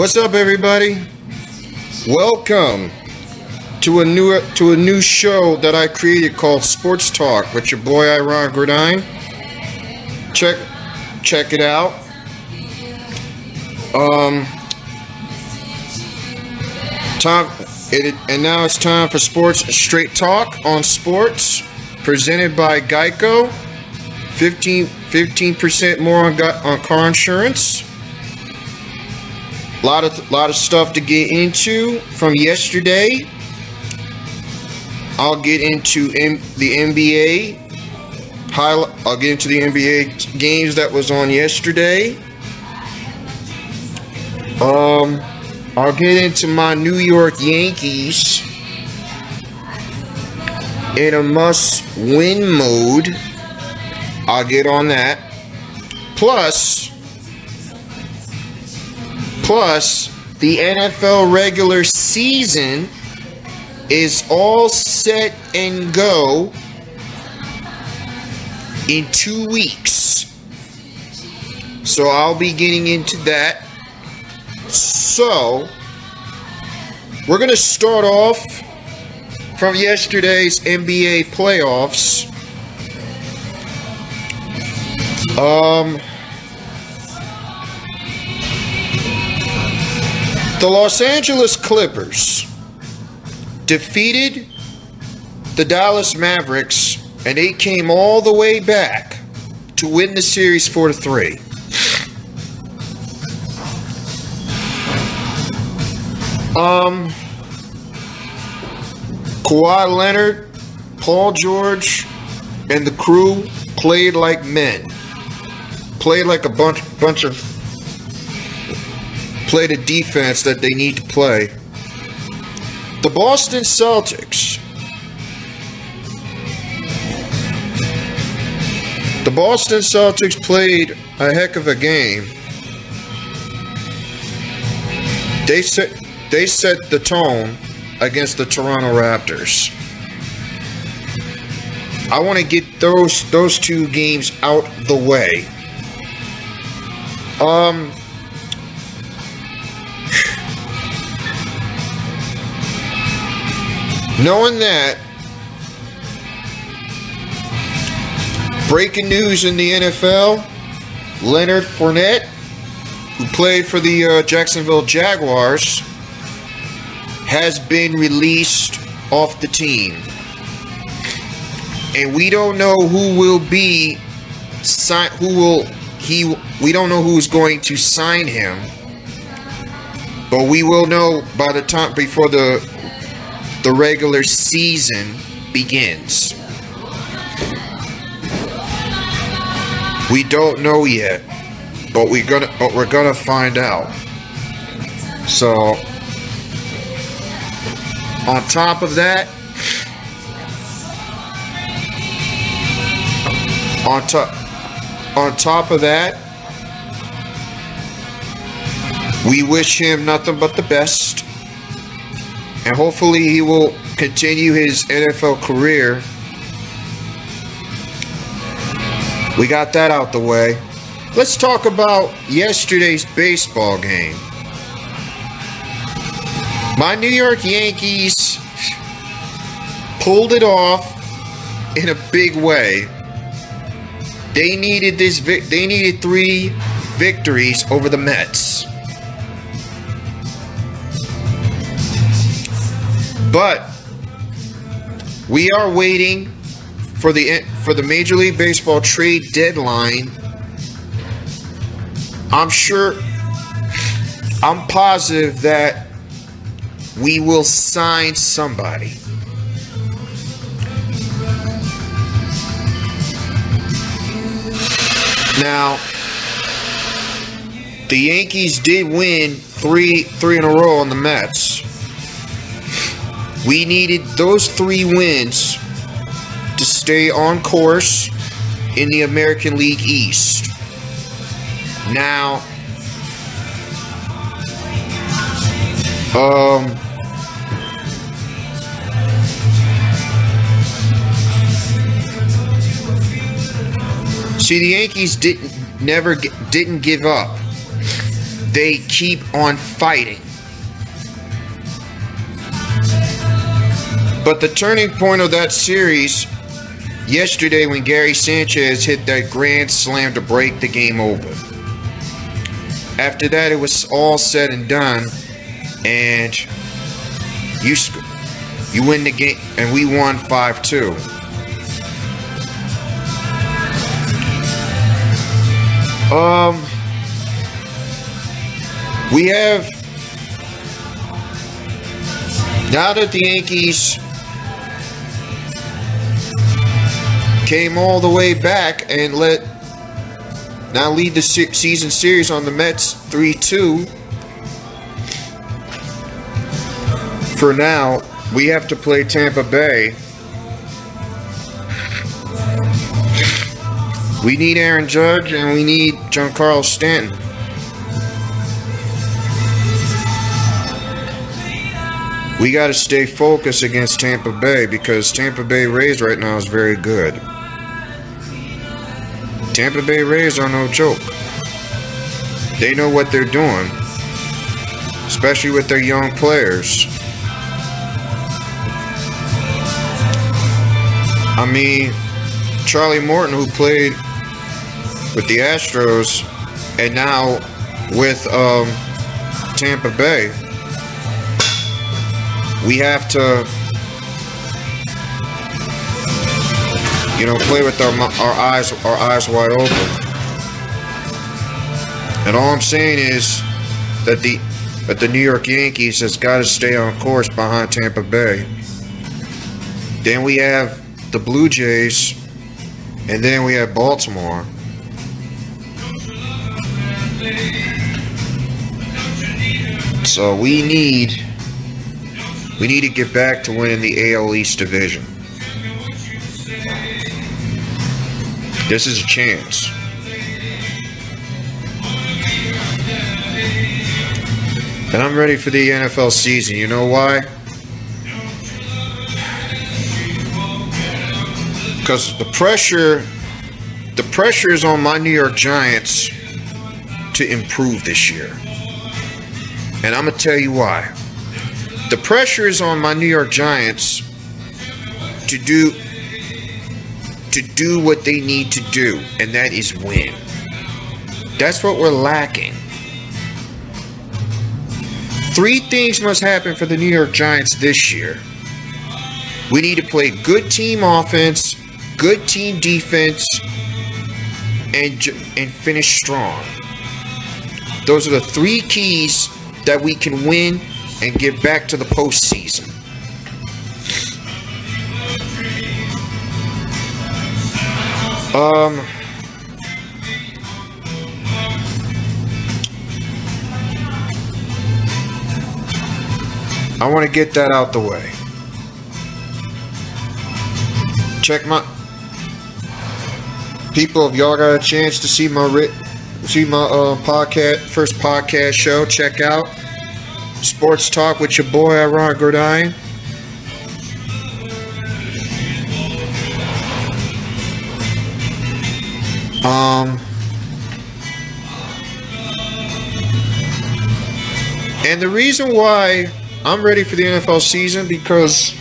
What's up, everybody? Welcome to a new to a new show that I created called Sports Talk with your boy Iron Gourdine. Check check it out. Um, time it, and now it's time for Sports Straight Talk on Sports, presented by Geico. 15 percent more on on car insurance. A lot of lot of stuff to get into from yesterday. I'll get into M- the NBA. I'll get into the NBA games that was on yesterday. Um, I'll get into my New York Yankees in a must-win mode. I'll get on that. Plus, plus the NFL regular season is all set and go in two weeks. So I'll be getting into that. So we're going to start off from yesterday's NBA playoffs. Um, the Los Angeles Clippers defeated the Dallas Mavericks, and they came all the way back to win the series 4 to 3. Um, Kawhi Leonard, Paul George, and the crew played like men. Played like a bunch bunch of played the defense that they need to play. The Boston Celtics. The Boston Celtics played a heck of a game. They set they set the tone against the Toronto Raptors. I want to get those those two games out the way. Um Knowing that breaking news in the NFL, Leonard Fournette, who played for the uh, Jacksonville Jaguars, has been released off the team. And we don't know who will be sign who will he we don't know who's going to sign him but we will know by the time before the the regular season begins. We don't know yet but we're gonna but we're gonna find out. So on top of that On top, on top of that, we wish him nothing but the best, and hopefully he will continue his NFL career. We got that out the way. Let's talk about yesterday's baseball game. My New York Yankees pulled it off in a big way. They needed this. they needed three victories over the Mets. But we are waiting for the for the Major League Baseball trade deadline. I'm sure I'm positive that we will sign somebody. Now, the Yankees did win three three in a row on the Mets. We needed those three wins to stay on course in the American League East. Now, um, See, the Yankees didn't never didn't give up. they keep on fighting. But the turning point of that series yesterday when Gary Sanchez hit that grand slam to break the game open. After that, it was all said and done, and you you win the game, and we won five two. Um, we have now that the Yankees came all the way back and let now lead the season series on the Mets 3 2. For now, we have to play Tampa Bay. We need Aaron Judge and we need Giancarlo Stanton. We got to stay focused against Tampa Bay because Tampa Bay Rays right now is very good. Tampa Bay Rays are no joke. They know what they're doing, especially with their young players. I mean, Charlie Morton, who played with the Astros and now with um, Tampa Bay, we have to you know, play with our our eyes our eyes wide open. And all I'm saying is that the that the New York Yankees has got to stay on course behind Tampa Bay. Then we have the Blue Jays, and then we have Baltimore. So we need we need to get back to winning the AL East division. This is a chance. And I'm ready for the NFL season. You know why? Because the pressure the pressure is on my New York Giants to improve this year. And I'm going to tell you why. The pressure is on my New York Giants to do to do what they need to do, and that is win. That's what we're lacking. Three things must happen for the New York Giants this year. We need to play good team offense, good team defense, and and finish strong. Those are the three keys that we can win and get back to the postseason. Um. I want to get that out the way. Check my people. If y'all got a chance to see my see my uh, podcast, first podcast show, check out Sports Talk with your boy Iron Gourdine. Um, and the reason why I'm ready for the NFL season because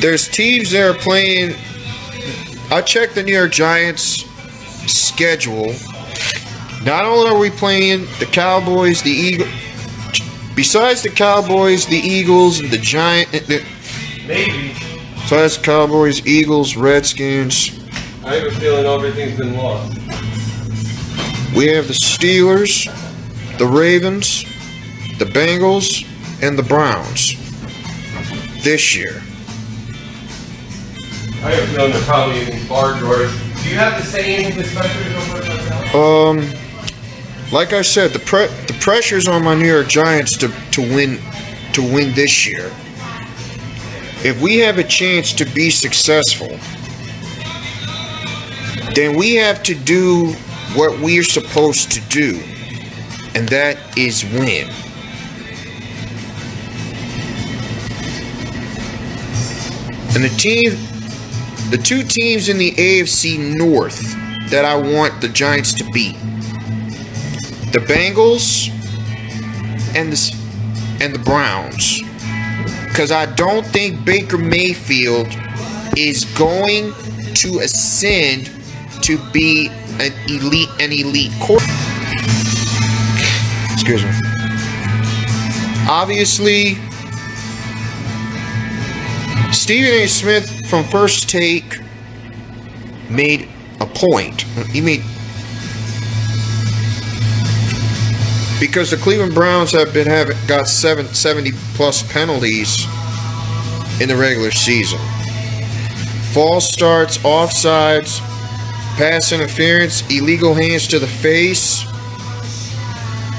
there's teams that are playing. I checked the New York Giants schedule. Not only are we playing the Cowboys, the Eagles, besides the Cowboys, the Eagles, and the Giant, the, maybe so that's Cowboys, Eagles, Redskins. I have a feeling everything's been lost. We have the Steelers, the Ravens, the Bengals, and the Browns this year. I have a feeling they're probably using bar drawers. Do you have the same dispensers over Um, like I said, the pre- the pressure's on my New York Giants to, to win to win this year if we have a chance to be successful, then we have to do what we're supposed to do, and that is win. And the team, the two teams in the AFC North that I want the Giants to beat. The Bengals and the and the Browns. Cuz I don't think Baker Mayfield is going to ascend to be an elite an elite quarterback. Excuse me. Obviously, Stephen A. Smith from First Take made a point. He made because the Cleveland Browns have been having got seven, 70 plus penalties in the regular season. False starts, offsides, pass interference, illegal hands to the face,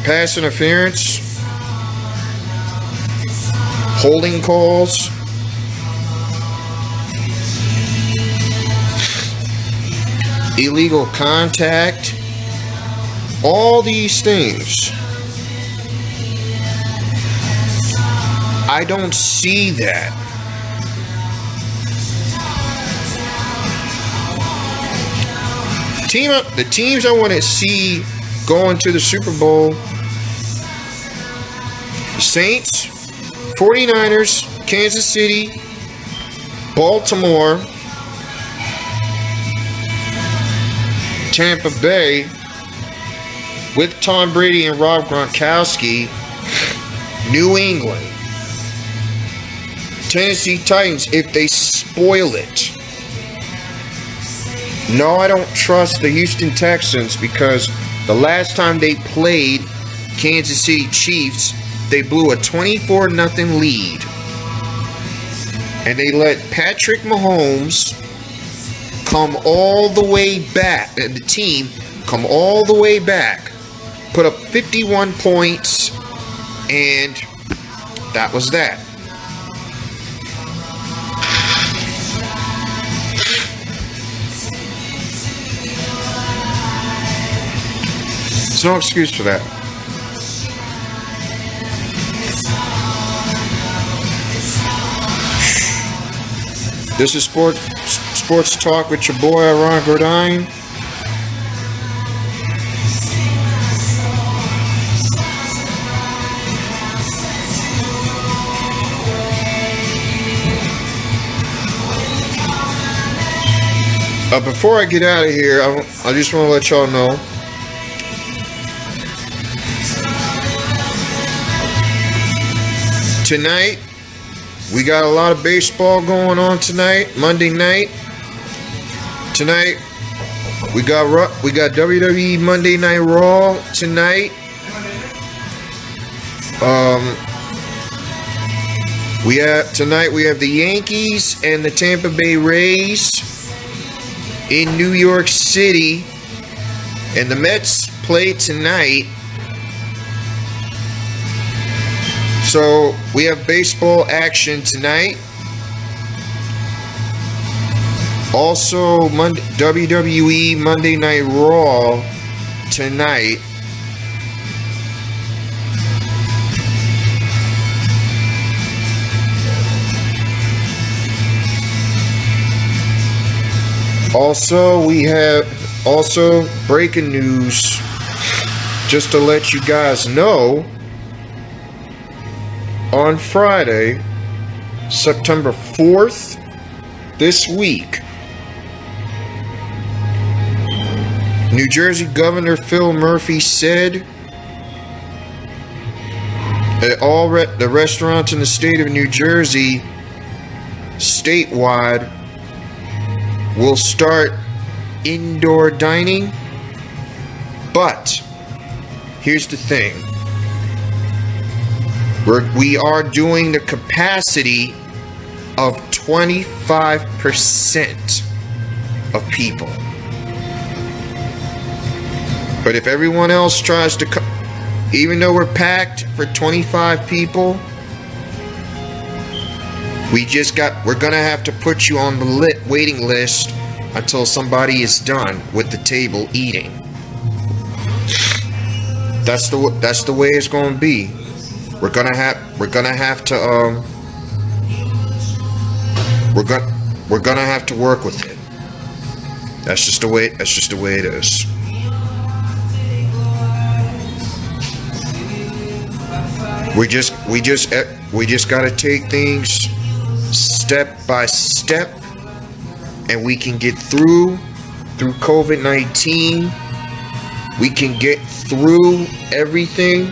pass interference, holding calls. Illegal contact, all these things. I don't see that. Team up the teams I want to see going to the Super Bowl Saints, 49ers, Kansas City, Baltimore, Tampa Bay with Tom Brady and Rob Gronkowski, New England, Tennessee Titans if they spoil it. No, I don't trust the Houston Texans because the last time they played Kansas City Chiefs, they blew a 24 0 lead. And they let Patrick Mahomes come all the way back, and the team come all the way back, put up 51 points, and that was that. No excuse for that. This is Sport, Sports Talk with your boy, Ron Gourdine. Uh, before I get out of here, I, I just want to let y'all know tonight. We got a lot of baseball going on tonight monday night. Tonight we got we got wwe monday night raw tonight. Um we have tonight we have the yankees and the tampa bay rays in new york city. And the mets play tonight So we have baseball action tonight. Also, Monday, WWE Monday Night Raw tonight. Also, we have also breaking news just to let you guys know on Friday, September 4th, this week, New Jersey Governor Phil Murphy said that all re- the restaurants in the state of New Jersey, statewide, will start indoor dining. But here's the thing we're, we are doing the capacity of 25% of people. But if everyone else tries to, co- even though we're packed for 25 people, we just got, we're gonna have to put you on the lit waiting list until somebody is done with the table eating. That's the that's the way it's gonna be. We're gonna have we're gonna have to um we're gonna we're gonna have to work with it. That's just the way. That's just the way it is. We just, we just, eh, we just gotta take things step by step, and we can get through through COVID nineteen. We can get through everything,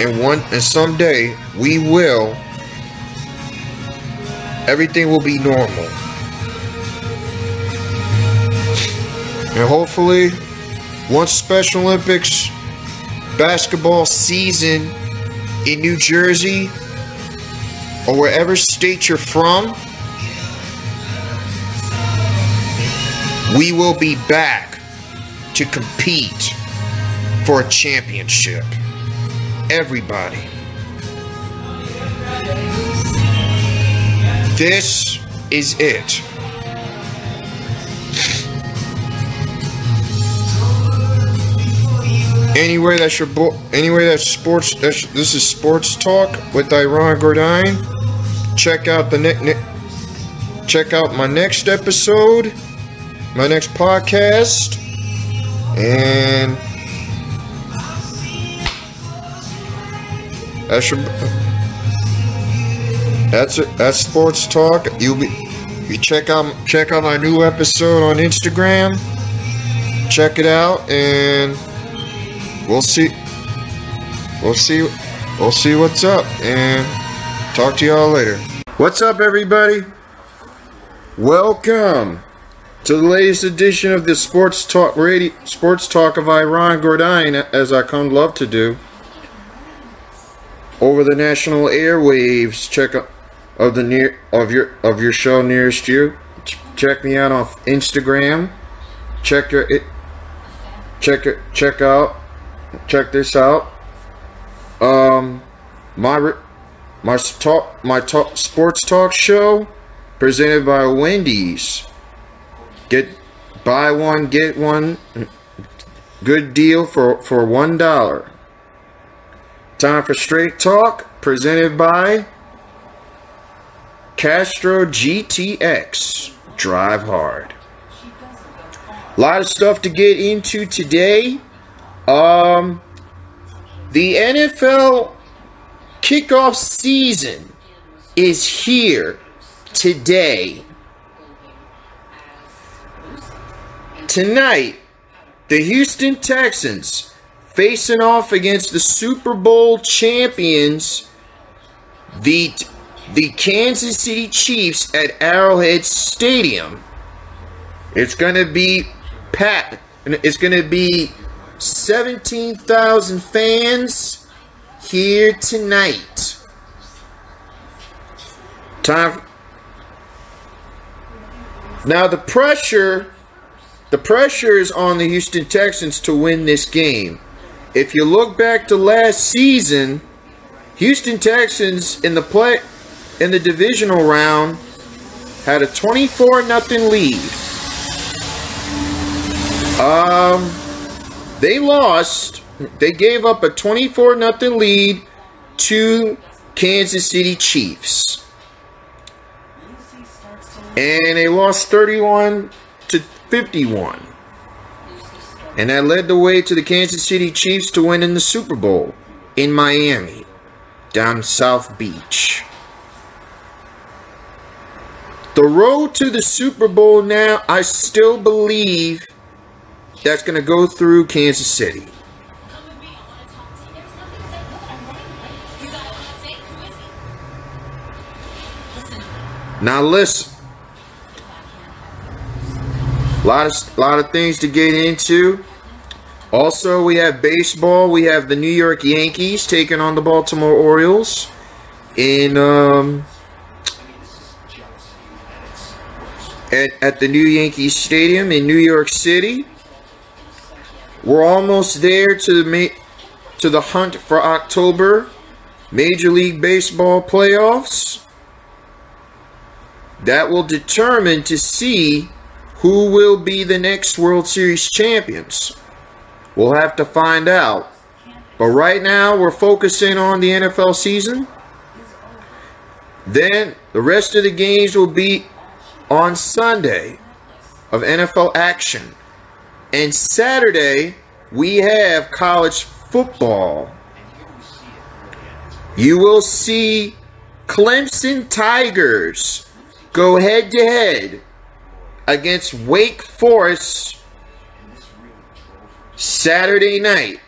and one and someday we will. Everything will be normal. And hopefully, once Special Olympics basketball season in New Jersey or wherever state you're from, we will be back to compete for a championship. Everybody. This is it. Anyway, that's your bo- anyway that's sports. That's, this is sports talk with Iron Gourdine. Check out the ne- ne- check out my next episode, my next podcast, and that's. That's it. That's sports talk. You'll be. You check out check out my new episode on Instagram. Check it out and we'll see. We'll see. We'll see what's up, and talk to y'all later. What's up, everybody? Welcome to the latest edition of the Sports Talk Radio, Sports Talk of Iron Gourdine, as I come love to do. Over the national airwaves, check of the near of your of your show nearest you. Check me out on Instagram. Check your it. Check it. Check out check this out. Um, my my talk my talk sports talk show presented by Wendy's. Get buy one get one. Good deal for for one dollar. Time for straight talk presented by Castrol GTX. Drive hard. A lot of stuff to get into today. Um, the NFL kickoff season is here today. Tonight, the Houston Texans facing off against the Super Bowl champions, the the Kansas City Chiefs at Arrowhead Stadium. It's going to be pat. It's going to be 17,000 fans here tonight. Time. Now the pressure, the pressure is on the Houston Texans to win this game. If you look back to last season, Houston Texans in the play in the divisional round had a 24 nothing lead. Um they lost. They gave up a 24 nothing lead to Kansas City Chiefs. And they lost 31 to 51. And that led the way to the Kansas City Chiefs to win in the Super Bowl in Miami, down South Beach. The road to the Super Bowl now, I still believe that's going to go through Kansas City. Now listen. A lot of lot of things to get into. Also, we have baseball. We have the New York Yankees taking on the Baltimore Orioles in um, at, at the new Yankees Stadium in New York City. We're almost there to the to the hunt for October Major League Baseball playoffs. That will determine to see who will be the next World Series champions. We'll have to find out. But right now, we're focusing on the NFL season. Then the rest of the games will be on Sunday of NFL action. And Saturday, we have college football. You will see Clemson Tigers go head to head against Wake Forest Saturday night.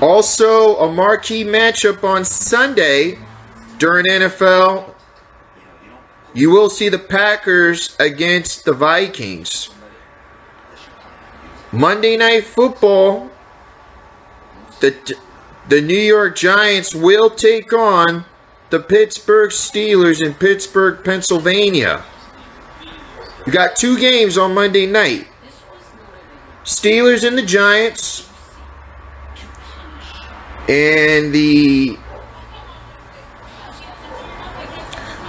Also, a marquee matchup on Sunday during NFL. You will see the Packers against the Vikings. Monday Night Football, the, the New York Giants will take on the Pittsburgh Steelers in Pittsburgh, Pennsylvania. You got two games on Monday night. Steelers and the Giants. And the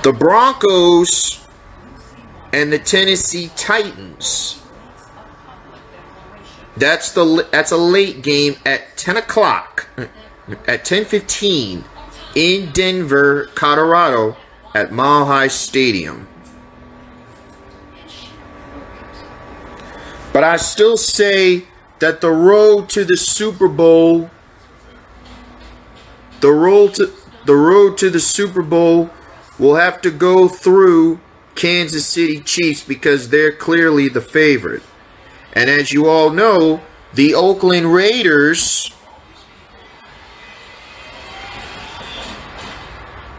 the Broncos and the Tennessee Titans. That's the that's a late game at 10 o'clock at 10:15 in Denver, Colorado, at Mile High Stadium. But I still say that the road to the Super Bowl the road to the road to the Super Bowl will have to go through Kansas City Chiefs because they're clearly the favorite. And as you all know, the Oakland Raiders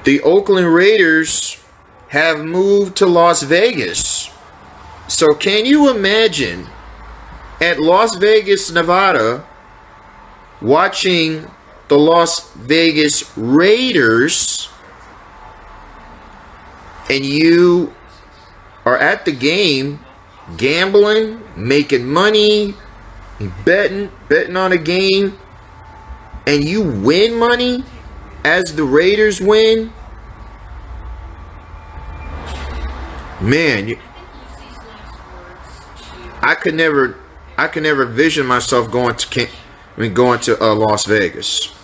the Oakland Raiders have moved to Las Vegas. So can you imagine at Las Vegas, Nevada, watching the Las Vegas Raiders and you are at the game gambling, making money, betting, betting on a game, and you win money as the Raiders win, man, I could never, I could never vision myself going to, I mean, going to uh, Las Vegas.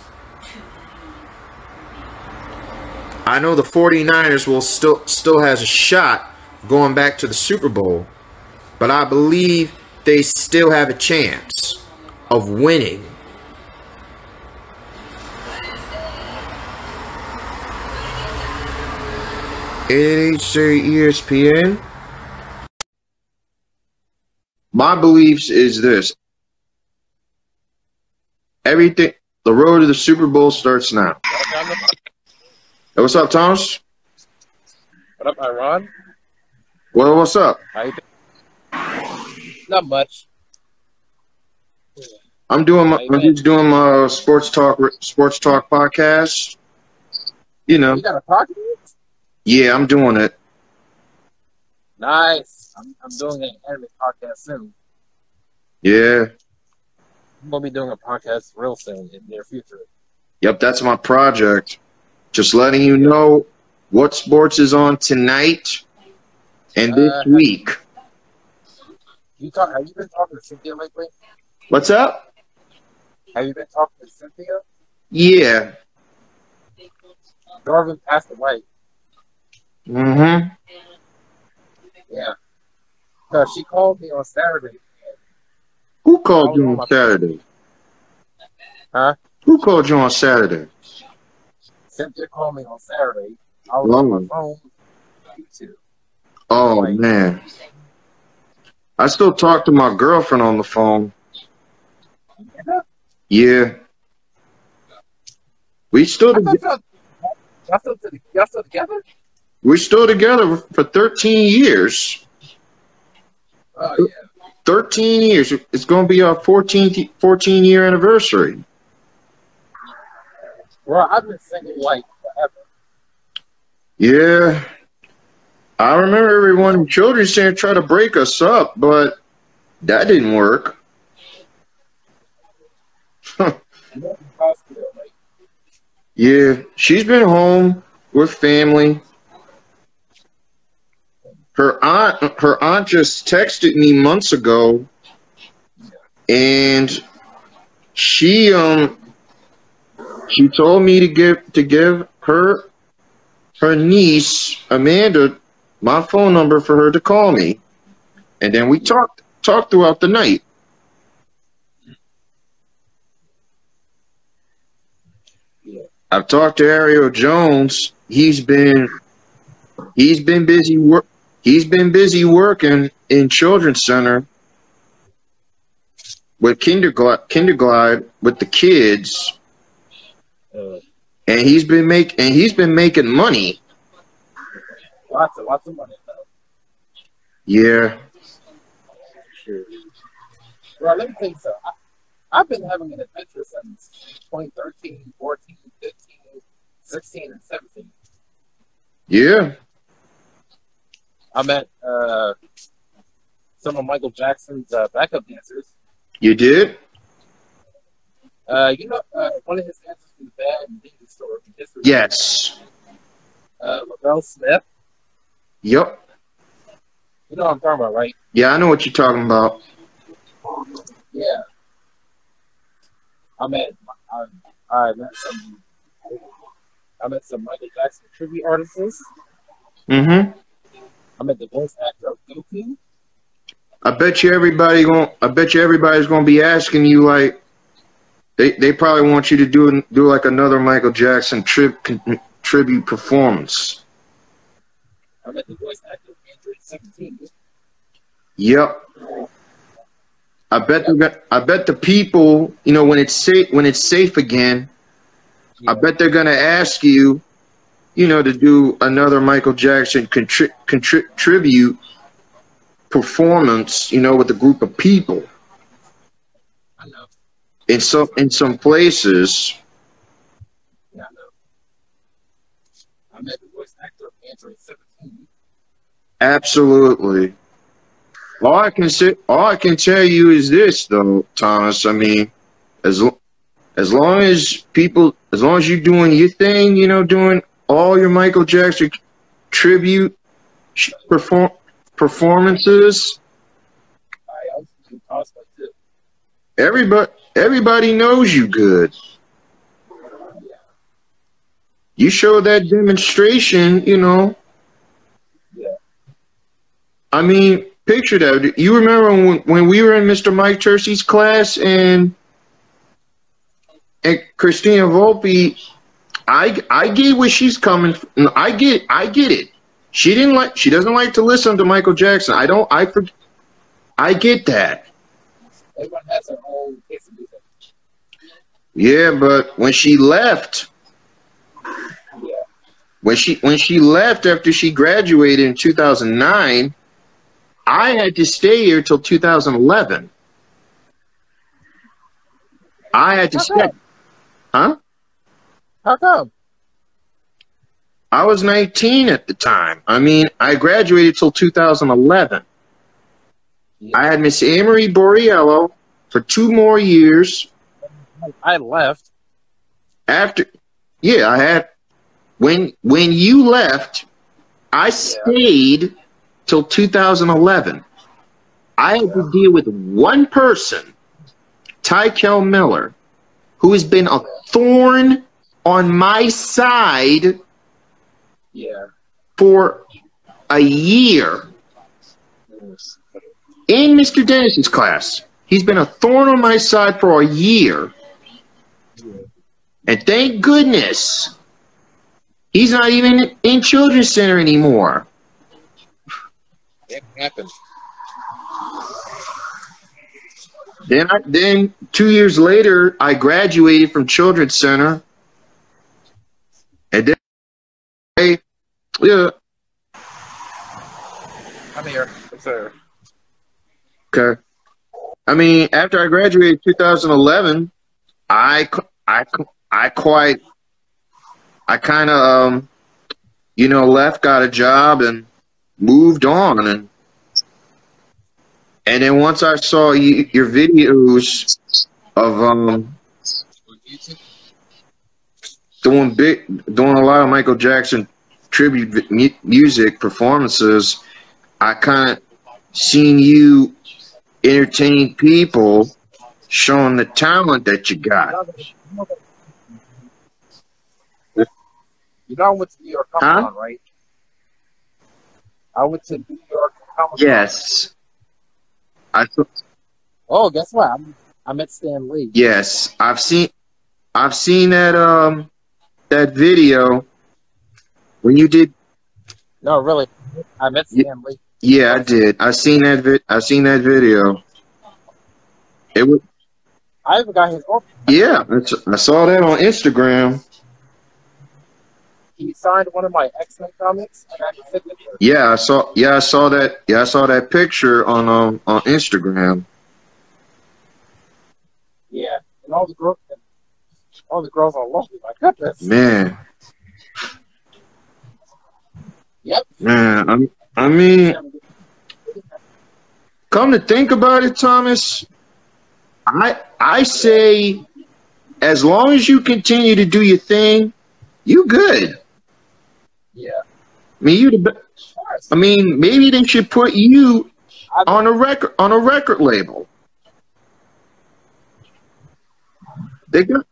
I know the 49ers will still still has a shot going back to the Super Bowl, but I believe they still have a chance of winning. NHJ ESPN. My beliefs is this. Everything the road to the Super Bowl starts now. Hey, what's up, Thomas? What up, Iron? Well, what's up? How you doing? Not much. I'm doing. My, I'm just doing my uh, sports talk. Sports talk podcast. You know. You got a podcast? Yeah, I'm doing it. Nice. I'm, I'm doing an anime podcast soon. Yeah. I'm gonna be doing a podcast real soon in the near future. Yep, that's my project. Just letting you know what sports is on tonight and this Uh, week. You talk? Have you been talking to Cynthia lately? What's up? Have you been talking to Cynthia? Yeah. Darwin passed away. Mm-hmm. Yeah. No, she called me on Saturday. Who called you on Saturday? Huh? Who called you on Saturday? Cynthia called me on Saturday. I was on my phone. YouTube. Oh man. I still talk to my girlfriend on the phone. Yeah. We still I thought y'all, y'all, still, y'all still together? We're still together for 13 years. Oh yeah. 13 years. It's going to be our 14th 14 year anniversary. Bro, I've been single like forever. Yeah. I remember everyone in children's center tried to break us up, but that didn't work. You know, in the hospital, like, Yeah, she's been home with family. Her aunt, her aunt just texted me months ago, and she um she told me to give to give her her niece Amanda my phone number for her to call me, and then we talked talked throughout the night. I've talked to Ariel Jones. He's been he's been busy work he's been busy working in children's center with kinderglide kinderglide with the kids Uh, and he's been make and he's been making money. lots of lots of money though. Yeah. Sure. Well, let me think so. I, I've been having an adventure since 2013, 14, 15, 16, and 17. Yeah. I met uh, some of Michael Jackson's uh, backup dancers. You did? Uh, you know, uh, one of his dancers from the band and store from. Yes. Uh, Lavelle Smith. Yep. You know what I'm talking about, right? Yeah, I know what you're talking about. Yeah. I met I, I met some I met some Michael Jackson tribute artists. Mm-hmm. I met the voice actor of Goku. I bet you everybody going I bet you everybody's gonna be asking you like they they probably want you to do do like another Michael Jackson trib, tribute performance. I met the voice actor of Android 17. Yep. I bet they're gonna, I bet the people, you know, when it's safe when it's safe again, I bet they're gonna ask you, you know, to do another Michael Jackson contri- contri- tribute performance, you know, with a group of people. I know. In some in some places, Yeah, I know. I met the voice actor of Android 17. absolutely. All I can say, all I can tell you is this, though, Thomas. I mean, as as long as people, as long as you're doing your thing, you know, doing all your Michael Jackson tribute perform performances, everybody everybody knows you good. You show that demonstration, you know. I mean, picture that. You remember when, when we were in Mr. Mike Tercey's class and and Christina Volpe, I I get where she's coming. From. I get I get it. She didn't like. She doesn't like to listen to Michael Jackson. I don't. I for, I get that. Everyone has their own taste. Yeah, but when she left, Yeah. when she when she left after she graduated in 2009, I had to stay here till 2011. I had to How stay. Huh? How come? I was 19 at the time. I mean, I graduated till 2011. I had Miss Amory Borriello for two more years. I left. After, yeah, I had when when you left, I stayed till 2011. I had to deal with one person, Tykel Miller, who has been a thorn on my side Yeah. for a year in Mr. Dennis's class. He's been a thorn on my side for a year. And thank goodness he's not even in Children's Center anymore. It happened. Then, I, then two years later, I graduated from Children's Center. And then, I, yeah, I'm here. Sir. Okay. I mean, after I graduated 2011, I, I, I quite, I kind of, um, you know, left, got a job, and moved on, and and then once I saw you, your videos of um doing big, doing a lot of Michael Jackson tribute mu- music performances, I kind of seen you entertain people, showing the talent that you got. You know I went to New York Comic Huh? Con, right? I went to New York Comic. Yes. I th- Oh, guess what? I'm, I met Stan Lee. yes, I've seen I've seen that um that video when you did No, really. I met Stan Lee. yeah, I did. I seen that vi- I seen that video. It was I even got his yeah, I saw that on Instagram. He signed one of my X Men comics. I got. Yeah, I saw yeah, I saw that yeah, I saw that picture on um on Instagram. Yeah, and all the girls, all the girls are lovely. My goodness. Man. Yep. Man, I'm, I mean, come to think about it, Thomas, I I say, as long as you continue to do your thing, you good. Yeah. I mean, you. the I mean, maybe they should put you on a record on a record label. They got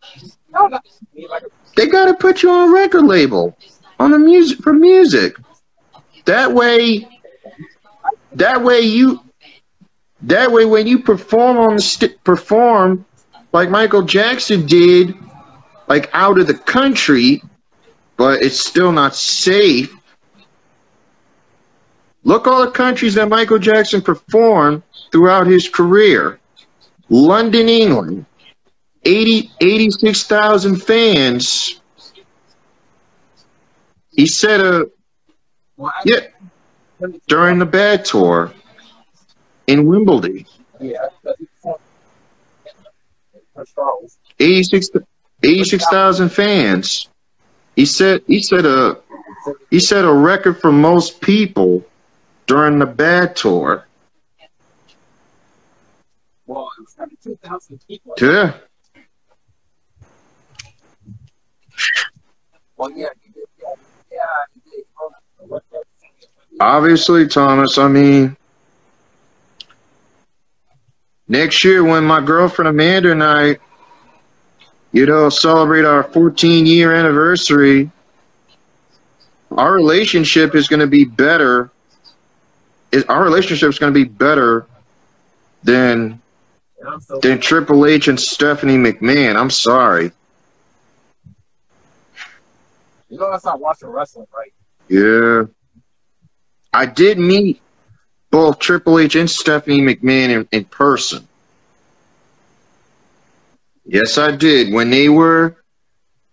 They got to put you on a record label on the music for music. That way, that way you, that way when you perform on the st- perform like Michael Jackson did, like out of the country, but it's still not safe. Look all the countries that Michael Jackson performed throughout his career. London, England, 80, 86,000 fans. He said a well, yeah during the bad tour in Wimbledon. Yeah, because he performed in Prince Charles. 86 86,000 fans. He said he said a he set a record for most people during the bad tour. Well, it was 32,000 people. Yeah. Well, yeah, he did. Yeah, yeah he did. Oh, what the- Obviously, Thomas, I mean next year when my girlfriend Amanda and I you know celebrate our 14 year anniversary our relationship is going to be better is our relationship is going to be better than than Triple H and Stephanie McMahon. I'm sorry. You know, that's not watching wrestling, right? Yeah. I did meet both Triple H and Stephanie McMahon in, in person. Yes, I did. When they were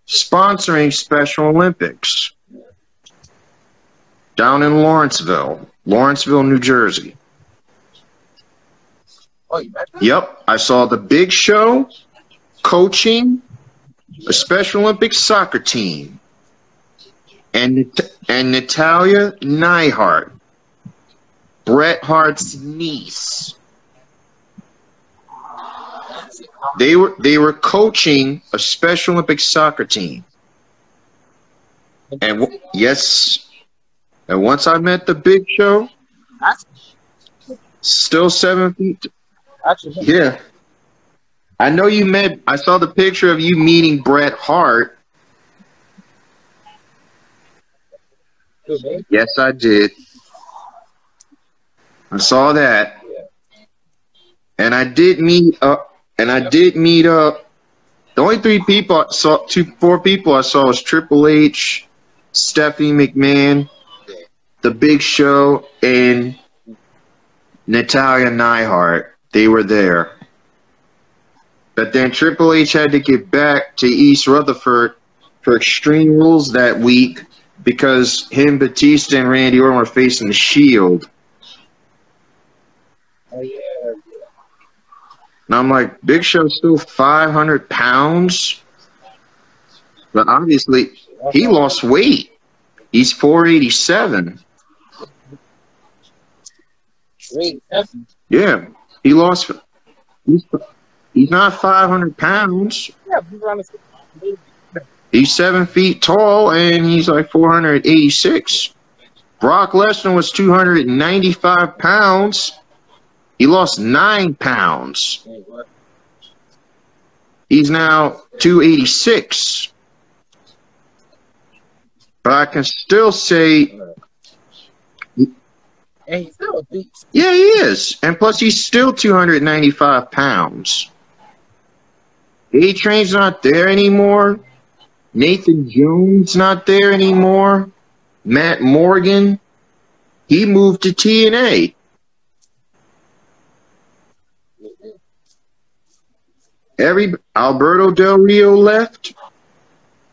sponsoring Special Olympics down in Lawrenceville, Lawrenceville, New Jersey. Oh, you met them? Yep, I saw the big show coaching a Special Olympics soccer team. And and Natalya Neidhart, Bret Hart's niece. They were they were coaching a Special Olympics soccer team. And yes, and once I met the big show, still seven feet yeah. I know you met, I saw the picture of you meeting Bret Hart. Yes, I did. I saw that. And I did meet up, and I did meet up. The only three people I saw, two, four people I saw was Triple H, Stephanie McMahon, The Big Show, and Natalya Neidhart. They were there. But then Triple H had to get back to East Rutherford for Extreme Rules that week because him, Batista, and Randy Orton were facing the Shield. Oh, yeah. And I'm like, Big Show's still 500 pounds? But obviously, he lost weight. He's 487. Three, seven. Yeah, he lost. He's, he's not 500 pounds. Yeah, he's around the same. He's seven feet tall and he's like 486. Brock Lesnar was 295 pounds. He lost nine pounds. He's now 286. but I can still say, And he's still a beast. yeah, he is. And plus, he's still 295 pounds. A Train's not there anymore. Nathan Jones not there anymore. Matt Morgan, he moved to TNA. Every Alberto Del Rio left.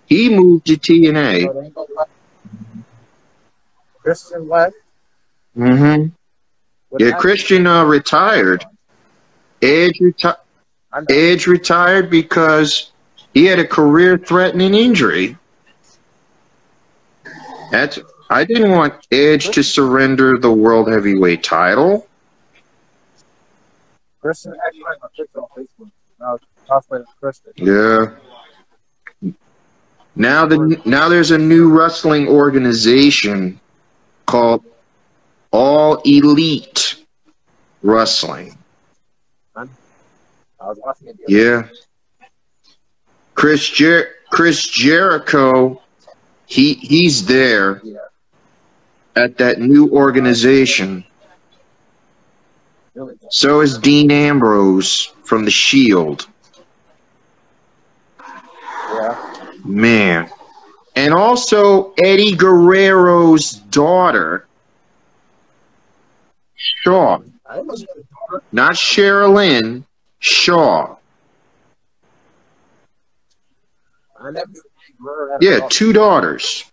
He moved to TNA. So they ain't gonna let- Christian left. Mm-hmm. Yeah. Christian uh, retired. Edge retired. Edge retired because he had a career-threatening injury. That's. I didn't want Edge to surrender the world heavyweight title. Christian actually like my picture on Facebook. Now cosplaying as Yeah. Now the now there's a new wrestling organization called All Elite Wrestling. I was watching it. Yeah. Chris Jer- Chris Jericho, he he's there at that new organization. So is Dean Ambrose from the Shield. Yeah. Man. And also Eddie Guerrero's daughter, Shaul. Didn't know she had a daughter. Not Sherilyn, Shaul. I never knew Big Brother had a Yeah, two daughters.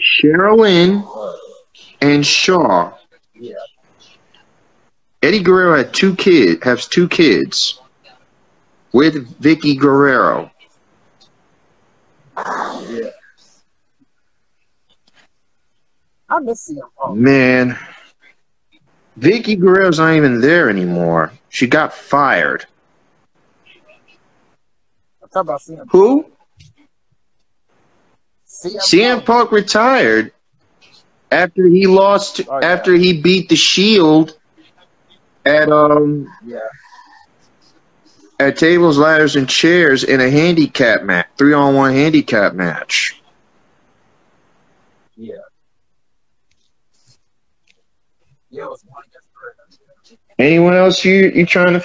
Sherilyn and Shaul. yeah. Eddie Guerrero had two kids, has two kids with Vickie Guerrero. Yeah. I miss CM Punk. Oh. Man, Vickie Guerrero's not even there anymore. She got fired. I'm talking about CM Who? CM, CM Punk. Punk retired after he lost Oh, yeah. after he beat the Shield at um Yeah. at tables, ladders, and chairs in a handicap match, three on one handicap match. Yeah. Yeah, it was one against three. Anyone else you you trying to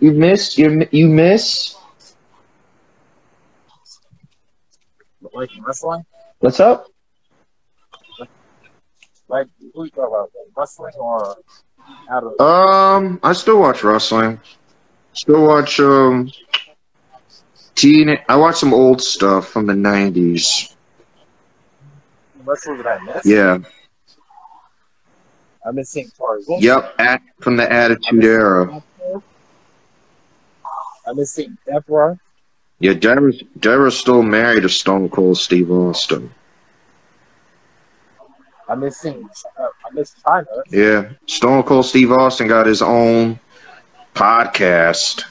you miss you you miss? Like wrestling? What's up? Like, who you talking about? Wrestling or out of. Um, I still watch wrestling. Still watch um. Teen. I watch some old stuff from the nineties. Wrestling that I miss? Yeah. I miss seeing. Yep. At, from the Attitude Era. I miss seeing Deborah. Yeah, Deborah's still married to Stone Cold Steve Austin. I miss seeing. Uh, I miss Chyna. Yeah, Stone Cold Steve Austin got his own podcast.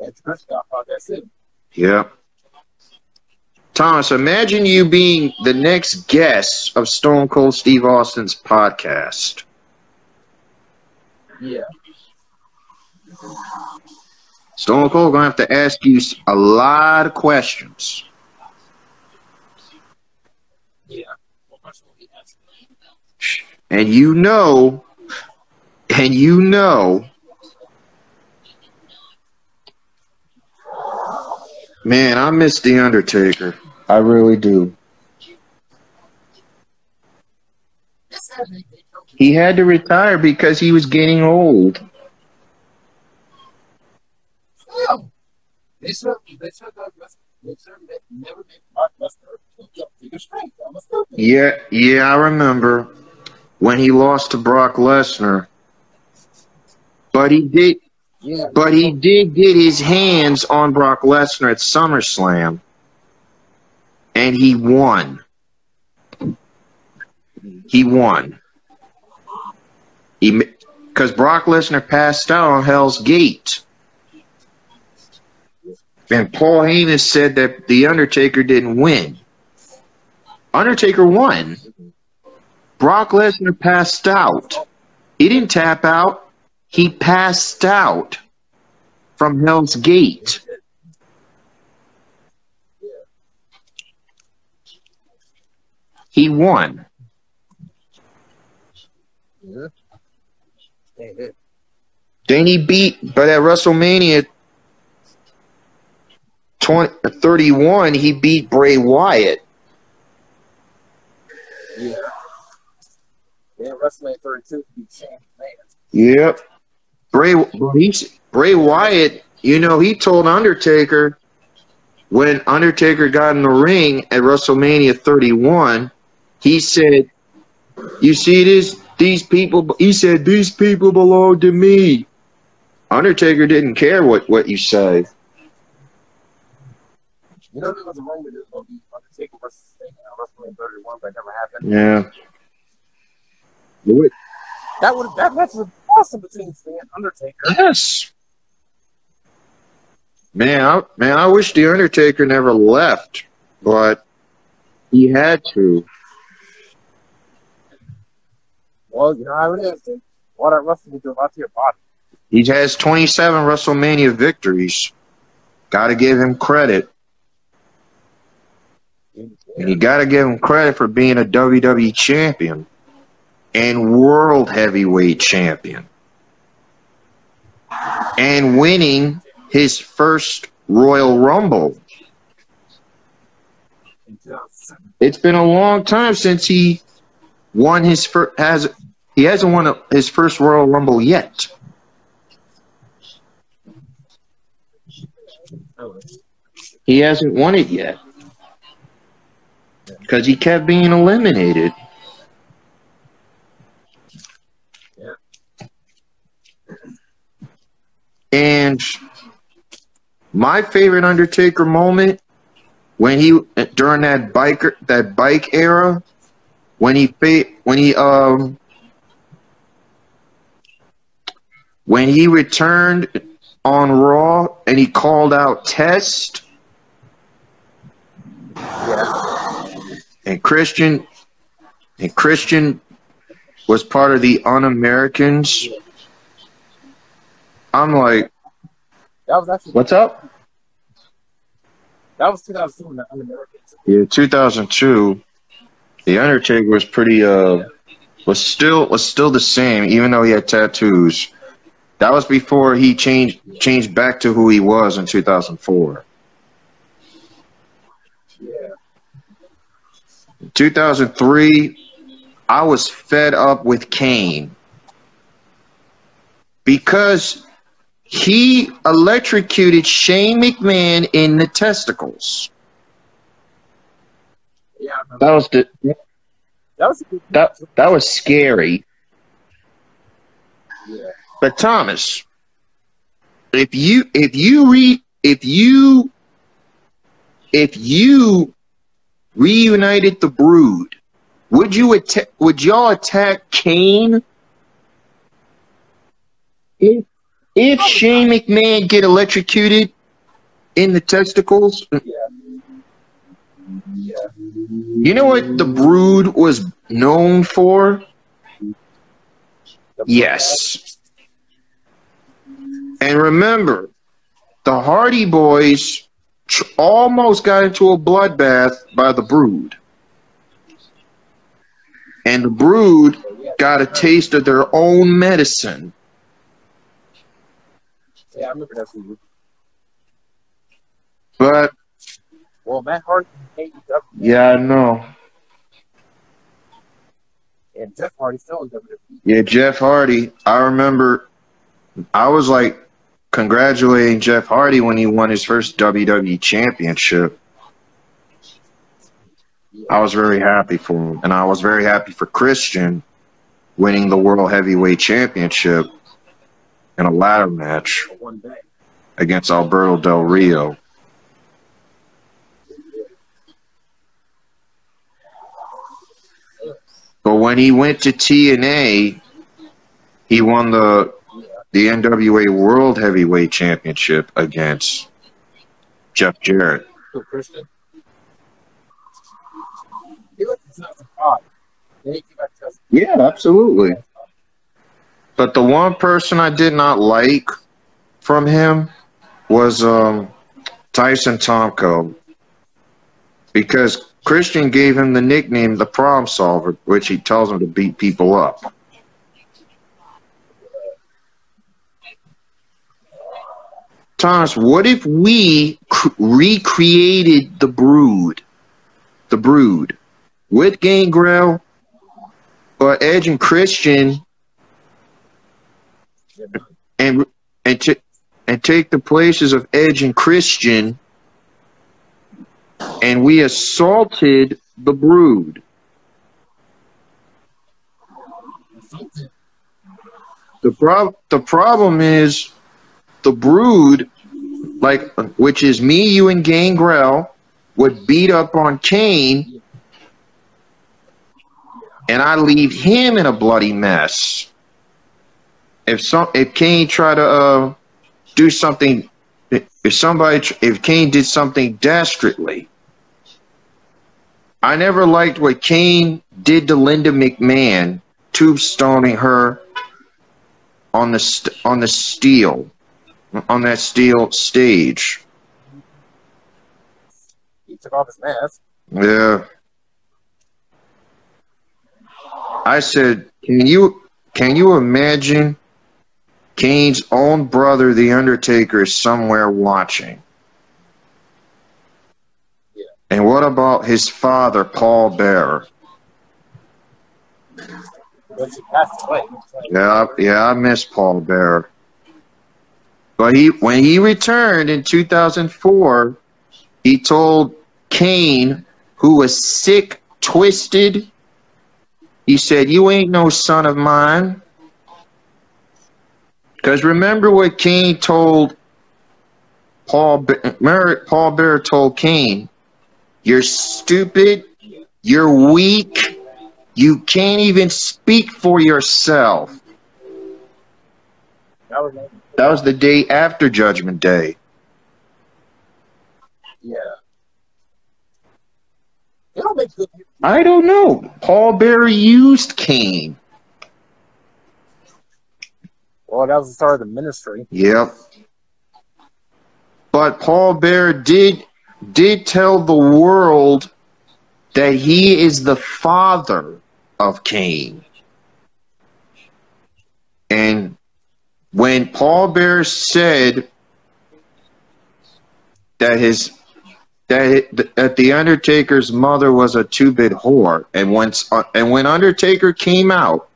And Chris got podcast too. Yeah. Thomas, imagine you being the next guest of Stone Cold Steve Austin's podcast. Yeah. Stone Cold gonna have to ask you a lot of questions. Yeah. What question will he ask? And you know, and you know, man, I miss The Undertaker. I really do. He had to retire because he was getting old. They should. They should have. They should have never made Brock Lesnar take a straight. I'm a stupid. Yeah, yeah, I remember when he lost to Brock Lesnar. But he did Yeah. but he did get his hands on Brock Lesnar at SummerSlam. And he won. He won. He because Brock Lesnar passed out on Hell's Gate. And Paul Heyman said that The Undertaker didn't win. Undertaker won. Brock Lesnar passed out. He didn't tap out. He passed out from Hell's Gate. he won. Yeah. Then he beat, but at WrestleMania 20, 31, he beat Bray Wyatt. Yeah. Yeah, WrestleMania 32 be Shane. Yep. Bray Bray Wyatt, you know, he told Undertaker when Undertaker got in the ring at WrestleMania 31, he said, "You see this? These people." He said, "These people belong to me." Undertaker didn't care what what you say. You know, there was a rumor this was to be Undertaker versus Sting at WrestleMania 31, but it never happened. Yeah. Do it. That would that match was awesome between Sting and Undertaker. Yes. Man, I, man, I wish the Undertaker never left, but he had to. Well, you know how it is. All that wrestling do out to your body. He has 27 WrestleMania victories. Got to give him credit. And you got to give him credit for being a WWE champion and world heavyweight champion and winning his first Royal Rumble. It's been a long time since he won his first has he hasn't won his first Royal Rumble yet. He hasn't won it yet because he kept being eliminated. Yeah. And my favorite Undertaker moment when he during that biker that bike era when he when he um when he returned on Raw and he called out Test Yeah. And Christian and Christian was part of the un-Americans. I'm like, That was actually what's up? that was 2002 the Un-Americans. Yeah, 2002. The Undertaker was pretty uh was still was still the same even though he had tattoos. That was before he changed changed back to who he was in 2004. 2003 I was fed up with Kane because he electrocuted Shane McMahon in the testicles. Yeah, That was the That was a good that that was scary. Yeah. But Thomas, if you if you re if you if you reunited the Brood, would you attack? Would y'all attack Kane? If if Shane McMahon get electrocuted in the testicles, Yeah. Yeah. you know what the Brood was known for? Yes. And remember, the Hardy Boys almost got into a bloodbath by the Brood. And the Brood got a taste of their own medicine. Yeah, I remember that. Scene. But, Well, Matt Hardy in AEW yeah, I know. and Jeff Hardy still in WWE. Yeah, Jeff Hardy. I remember I was like congratulating Jeff Hardy when he won his first WWE championship. I was very happy for him. And I was very happy for Christian winning the World Heavyweight Championship in a ladder match against Alberto Del Rio. But when he went to TNA, he won the the NWA World Heavyweight Championship against Jeff Jarrett. So Christian. He looked in 2005. Then he came back to us. Yeah, absolutely. But the one person I did not like from him was um, Tyson Tomko because Christian gave him the nickname the problem solver, which he tells him to beat people up. Thomas, what if we cr- recreated the brood? The brood with Gangrel or Edge and Christian and and to and take the places of Edge and Christian and we assaulted the brood. The prob- the problem is the brood, like which is me, you, and Gangrel, would beat up on Kane, and I leave him in a bloody mess. If some if Kane try to uh, do something, if somebody if Kane did something desperately, I never liked what Kane did to Linda McMahon, tombstoning her on the on the steel, on that steel stage. He took off his mask. Yeah. I said, can you can you imagine Kane's own brother, The Undertaker, is somewhere watching? Yeah. And what about his father, Paul Bearer? But he passed away. It's like, Yeah, yeah, I miss Paul Bearer. But he when he returned in 2004, he told Kane, who was sick, twisted, he said, "You ain't no son of mine." Because remember what Kane told Paul. Be- Paul Bearer told Kane, "You're stupid. You're weak. You can't even speak for yourself." that was That was the day after Judgment Day. yeah. They don't make good. I don't know. Paul Bearer used Kane. Well, that was the start of the ministry. Yep. But Paul Bearer did did tell the world that he is the father of Kane. And when Paul Bear said that his that that the Undertaker's mother was a two-bit whore, and once uh, and when Undertaker came out,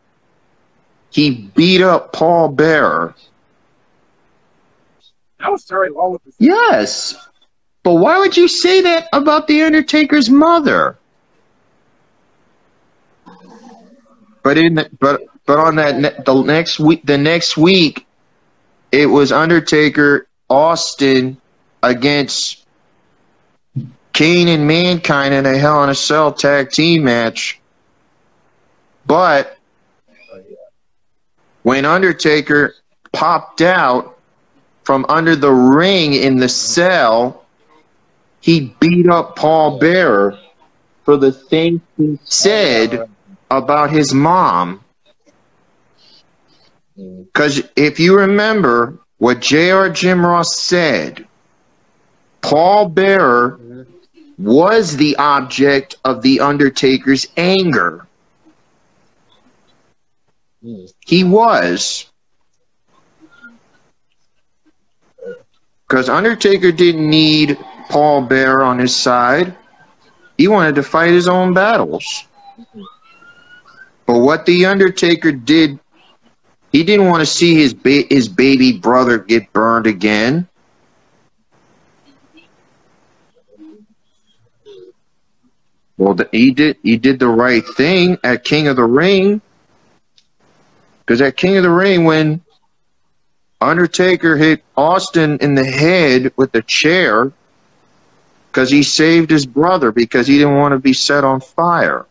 he beat up Paul Bearer. That was Jerry Lawler. Yes, but why would you say that about the Undertaker's mother? But in the, but but on that ne- the next week the next week, it was Undertaker Austin against Kane and Mankind in a Hell in a Cell tag team match. But when Undertaker popped out from under the ring in the cell, he beat up Paul Bearer for the thing he said about his mom. Because if you remember what J.R. Jim Ross said, Paul Bearer was the object of The Undertaker's anger. He was. Because Undertaker didn't need Paul Bearer on his side. He wanted to fight his own battles. But what the Undertaker did, he didn't want to see his ba- his baby brother get burned again. Well, the, he did he did the right thing at King of the Ring. Because at King of the Ring, when Undertaker hit Austin in the head with a chair, because he saved his brother because he didn't want to be set on fire.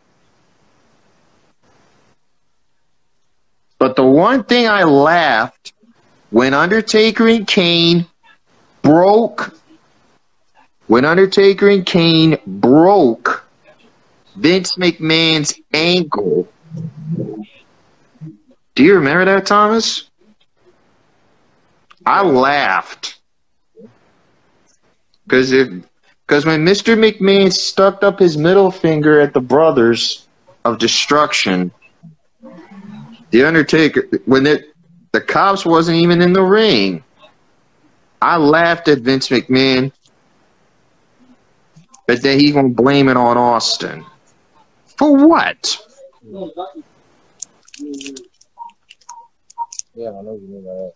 But the one thing I laughed when Undertaker and Kane broke, when Undertaker and Kane broke Vince McMahon's ankle. Do you remember that, Thomas? I laughed because if Because when Mr. McMahon stuck up his middle finger at the Brothers of Destruction, the Undertaker, when it, the cops wasn't even in the ring, I laughed at Vince McMahon, but then he gonna blame it on Austin. For what? Yeah, I know you mean that.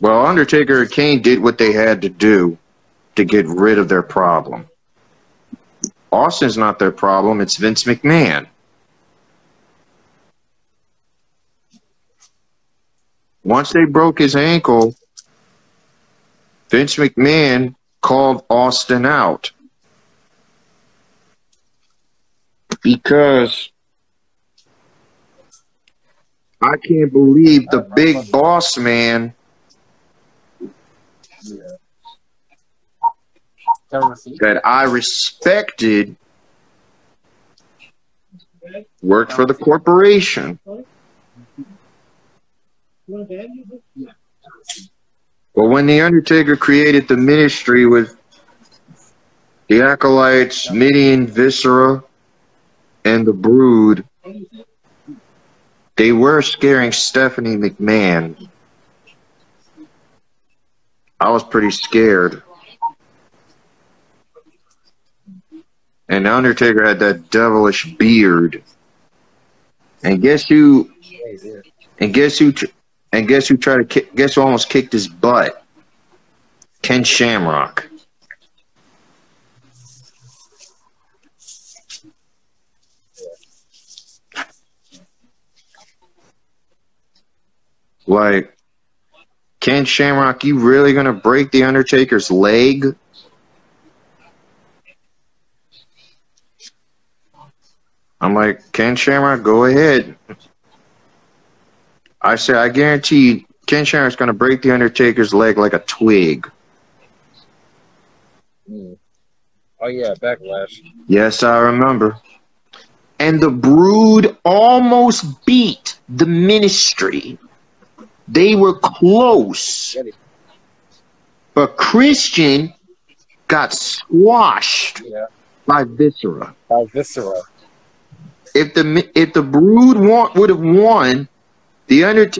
Well, Undertaker and Kane did what they had to do to get rid of their problem. Austin's not their problem, it's Vince McMahon. Once they broke his ankle, Vince McMahon called Austin out. Because I can't believe the big boss man that I respected worked for the corporation. But when The Undertaker created the ministry with the Acolytes, Mideon, Viscera, and the Brood, they were scaring Stephanie McMahon. I was pretty scared. And Undertaker had that devilish beard. And guess who? And guess who? And guess who tried to kick? Guess who almost kicked his butt? Ken Shamrock. Like, Ken Shamrock, you really gonna break the Undertaker's leg? I'm like, Ken Shamrock, go ahead. I say, I guarantee you, Ken Shamrock's going to break The Undertaker's leg like a twig. Mm. Oh yeah, backlash. Yes, I remember. And the Brood almost beat the Ministry. They were close. But Christian got squashed Yeah. by Viscera. By Viscera. If the if the Brood want, would have won, the Undert-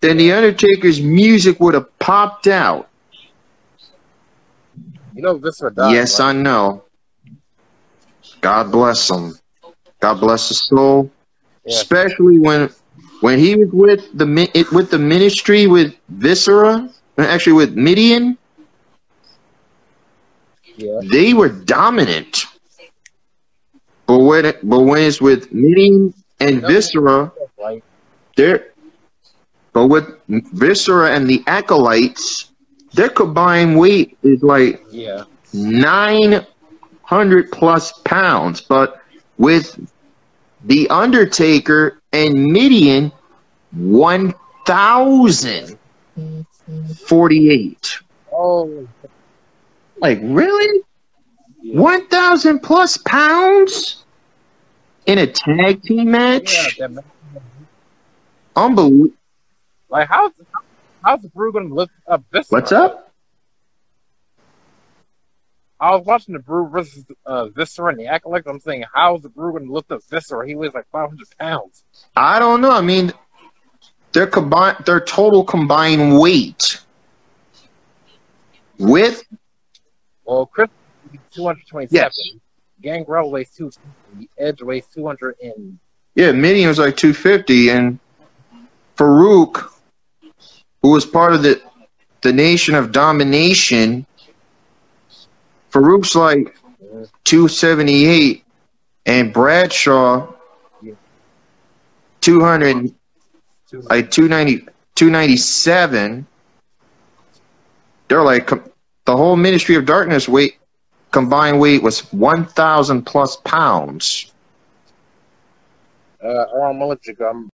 then the Undertaker's music would have popped out. You know died. yes, right? I know. God bless him. God bless his soul. Yeah. Especially when when he was with the it- with the ministry with Viscera, actually with Mideon, Yeah. they were dominant. But when it, but when it's with Mideon and Viscera. They're, but with Viscera and the Acolytes, their combined weight is like Yeah. 900 plus pounds. But with The Undertaker and Mideon, 1,048. Oh. Like, really? 1,000 plus pounds? In a tag team Yeah. match? That, man- Unbelievable. like how's how's the Brew gonna lift up Viscera? What's up? I was watching the Brew versus uh, Viscera and the Acolytes. I'm saying, how's the Brew gonna lift up Viscera? He weighs like 500 pounds. I don't know. I mean, their combined, their total combined weight with Well, Chris 227. Yes. Gangrel weighs 250. Edge weighs 200 and yeah, was like two fifty, and Faarooq, who was part of the the Nation of Domination, Faarooq's like two seventy eight, and Bradshaw two hundred two. like 290, 297. They're like the whole Ministry of Darkness weight combined weight was 1,000 plus pounds. Uh, gonna